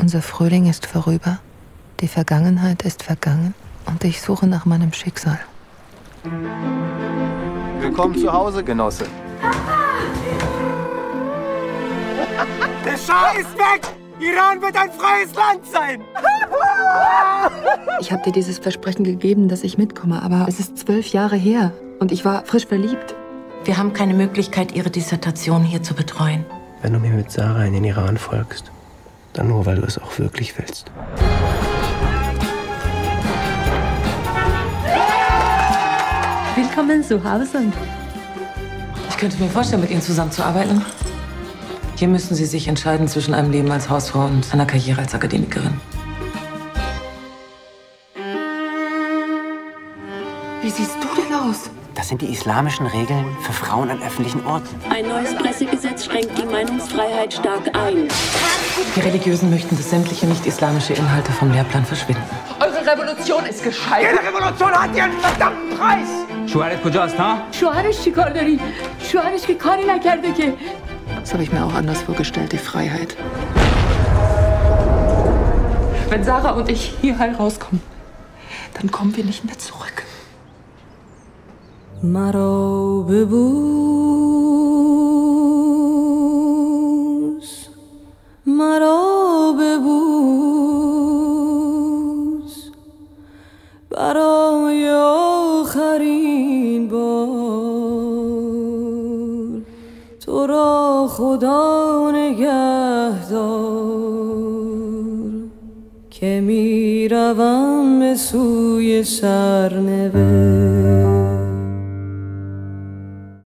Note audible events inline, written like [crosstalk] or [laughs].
Unser Frühling ist vorüber, die Vergangenheit ist vergangen und ich suche nach meinem Schicksal. Willkommen zu Hause, Genosse. [laughs] Der Schah ist weg! Iran wird ein freies Land sein! Ich habe dir dieses Versprechen gegeben, dass ich mitkomme, aber es ist zwölf Jahre her und ich war frisch verliebt. Wir haben keine Möglichkeit, Ihre Dissertation hier zu betreuen. Wenn du mir mit Sarah in den Iran folgst, dann nur, weil du es auch wirklich willst. Willkommen zu Hause. Ich könnte mir vorstellen, mit Ihnen zusammenzuarbeiten. Hier müssen Sie sich entscheiden zwischen einem Leben als Hausfrau und einer Karriere als Akademikerin. Wie siehst du denn aus? Das sind die islamischen Regeln für Frauen an öffentlichen Orten. Ein neues Pressegesetz schränkt die Meinungsfreiheit stark ein. Die Religiösen möchten, dass sämtliche nicht-islamische Inhalte vom Lehrplan verschwinden. Eure Revolution ist gescheitert. Jede Revolution hat ihren verdammten Preis! شوهرت کجاست ها؟ شوهرش چی کار داری؟ شوهرش که کاری نکرده که Das habe ich mir auch anders vorgestellt, die Freiheit. Wenn Sarah und ich hier heil rauskommen, dann kommen wir nicht mehr zurück. مرا ببوس مرا ببوس. برای آخرین بار تو را خدا نگهدار که می‌روم به سوی سرنوشت.